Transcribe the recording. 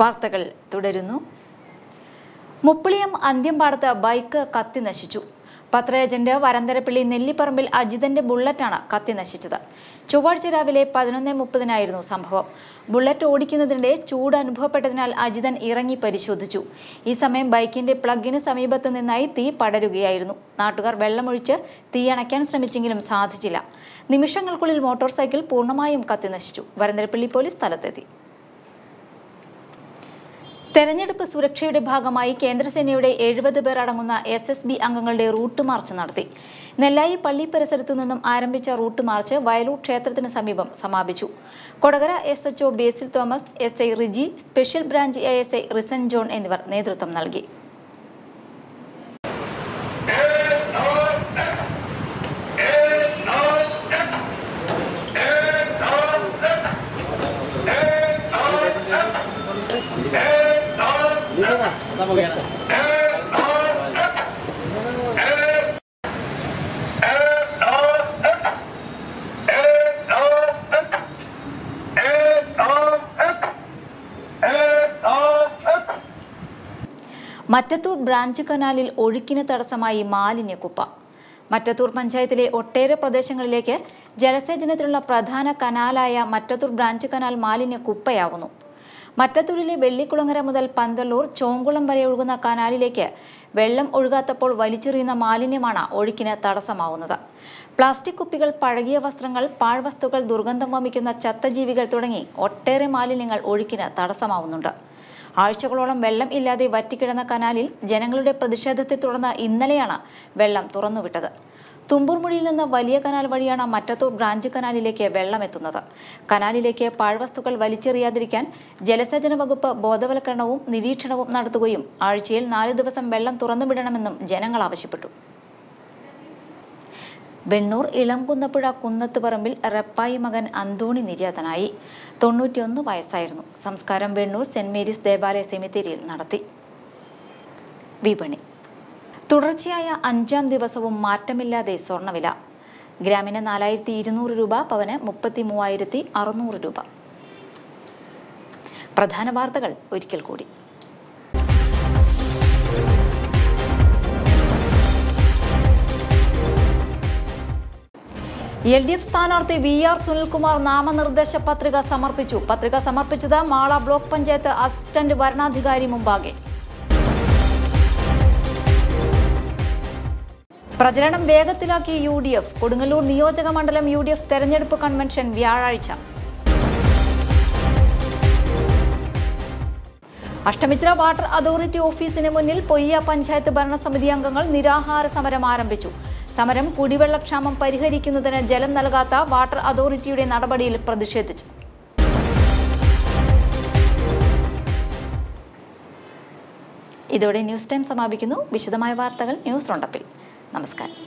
വാർത്തകൾ തുടരുന്നു. മുപ്പിളിയം അന്ത്യം പാടത്ത് ബൈക്ക് കത്തി നശിച്ചു. പത്രേജന്റ് വരന്തരപ്പള്ളി നെല്ലിപ്പറമ്പിൽ അജിതന്റെ ബുള്ളറ്റാണ് കത്തി നശിച്ചത്. ചൊവ്വാഴ്ച രാവിലെ പതിനൊന്ന് മുപ്പതിനായിരുന്നു സംഭവം. ബുള്ളറ്റ് ഓടിക്കുന്നതിനിടെ ചൂട് അനുഭവപ്പെട്ടതിനാൽ അജിതൻ ഇറങ്ങി പരിശോധിച്ചു. ഈ സമയം ബൈക്കിന്റെ പ്ലഗിന് സമീപത്ത് നിന്നായി തീ പടരുകയായിരുന്നു. നാട്ടുകാർ വെള്ളമൊഴിച്ച് തീ അണയ്ക്കാൻ ശ്രമിച്ചെങ്കിലും സാധിച്ചില്ല. നിമിഷങ്ങൾക്കുള്ളിൽ മോട്ടോർ സൈക്കിൾ പൂർണമായും കത്തി നശിച്ചു. വരന്തരപ്പള്ളി പോലീസ് സ്ഥലത്തെത്തി. തെരഞ്ഞെടുപ്പ് സുരക്ഷയുടെ ഭാഗമായി കേന്ദ്രസേനയുടെ എഴുപത് പേർ അടങ്ങുന്ന എസ് എസ് ബി അംഗങ്ങളുടെ റൂട്ട് മാർച്ച് നടത്തി. നെല്ലായി പള്ളി പരിസരത്തു നിന്നും ആരംഭിച്ച റൂട്ട് മാർച്ച് വയലൂർ ക്ഷേത്രത്തിന് സമീപം സമാപിച്ചു. Kodakara S H O Basil Thomas S I Riji special branch A S I Risan John എന്നിവർ നേതൃത്വം നൽകി. മറ്റത്തൂർ ബ്രാഞ്ച് കനാലിൽ ഒഴുക്കിന് തടസ്സമായി മാലിന്യക്കുപ്പ മറ്റത്തൂർ പഞ്ചായത്തിലെ ഒട്ടേറെ പ്രദേശങ്ങളിലേക്ക് ജലസേചനത്തിനുള്ള പ്രധാന കനാലായ മറ്റത്തൂർ ബ്രാഞ്ച് കനാൽ മാലിന്യക്കുപ്പയാവുന്നു മറ്റത്തൂരിലെ വെള്ളിക്കുളങ്ങര മുതൽ പന്തല്ലൂർ ചോങ്കുളം വരെ ഒഴുകുന്ന കനാലിലേക്ക് വെള്ളം ഒഴുകാത്തപ്പോൾ വലിച്ചെറിയുന്ന മാലിന്യമാണ് ഒഴുക്കിന് തടസ്സമാവുന്നത്. പ്ലാസ്റ്റിക് കുപ്പികൾ പഴകിയ വസ്ത്രങ്ങൾ പാഴ്വസ്തുക്കൾ ദുർഗന്ധം വമിക്കുന്ന ചത്ത ജീവികൾ തുടങ്ങി ഒട്ടേറെ മാലിന്യങ്ങൾ ഒഴുക്കിന് തടസ്സമാവുന്നുണ്ട്. ആഴ്ചകളോളം വെള്ളം ഇല്ലാതെ വറ്റിക്കിടന്ന കനാലിൽ ജനങ്ങളുടെ പ്രതിഷേധത്തെ തുടർന്ന് ഇന്നലെയാണ് വെള്ളം തുറന്നുവിട്ടത്. തുമ്പൂർമുഴിയിൽ നിന്ന് വലിയ കനാൽ വഴിയാണ് മറ്റത്തൂർ ബ്രാഞ്ച് കനാലിലേക്ക് വെള്ളം എത്തുന്നത് കനാലിലേക്ക് പാഴ്വസ്തുക്കൾ വലിച്ചെറിയാതിരിക്കാൻ ജലസേചന വകുപ്പ് ബോധവൽക്കരണവും നിരീക്ഷണവും നടത്തുകയും ആഴ്ചയിൽ നാല് ദിവസം വെള്ളം തുറന്നുവിടണമെന്നും ജനങ്ങൾ ആവശ്യപ്പെട്ടു. വെണ്ണൂർ ഇളംകുന്നപ്പുഴ കുന്നത്തുപറമ്പിൽ റെപ്പായി മകൻ അന്തോണി നിര്യാതനായി. തൊണ്ണൂറ്റിയൊന്ന് വയസ്സായിരുന്നു. സംസ്കാരം വെണ്ണൂർ സെന്റ് മേരീസ് ദേവാലയ സെമിത്തേരിയിൽ നടത്തി. വിപണി. തുടർച്ചയായ അഞ്ചാം ദിവസവും മാറ്റമില്ലാതെ സ്വർണവില ഗ്രാമിന് നാലായിരത്തി ഇരുന്നൂറ് രൂപ പവന് മുപ്പത്തി മൂവായിരത്തി അറുന്നൂറ് രൂപ. പ്രധാന വാർത്തകൾ ഒരിക്കൽ കൂടി. എൽ ഡി എഫ് സ്ഥാനാർത്ഥി വി ആർ സുനിൽകുമാർ നാമനിർദ്ദേശ പത്രിക സമർപ്പിച്ചു. പത്രിക സമർപ്പിച്ചത് മാള ബ്ലോക്ക് പഞ്ചായത്ത് അസിസ്റ്റന്റ് വരണാധികാരി മുമ്പാകെ. പ്രചരണം വേഗത്തിലാക്കി യു ഡി എഫ് കൊടുങ്ങല്ലൂർ നിയോജക മണ്ഡലം യു ഡി എഫ് തെരഞ്ഞെടുപ്പ് കൺവെൻഷൻ വ്യാഴാഴ്ച. അഷ്ടമിത്ര വാട്ടർ അതോറിറ്റി ഓഫീസിന് മുന്നിൽ പൊയ്യ പഞ്ചായത്ത് ഭരണസമിതി അംഗങ്ങൾ നിരാഹാര സമരം ആരംഭിച്ചു. സമരം കുടിവെള്ളക്ഷാമം പരിഹരിക്കുന്നതിന് ജലം നൽകാത്ത വാട്ടർ അതോറിറ്റിയുടെ നടപടിയിൽ പ്രതിഷേധിച്ചു. ഇതോടെ ന്യൂസ് ടൈം സമാപിക്കുന്നു. വിശദമായ വാർത്തകൾ ന്യൂസ് റൗണ്ടപ്പിൽ. നമസ്കാരം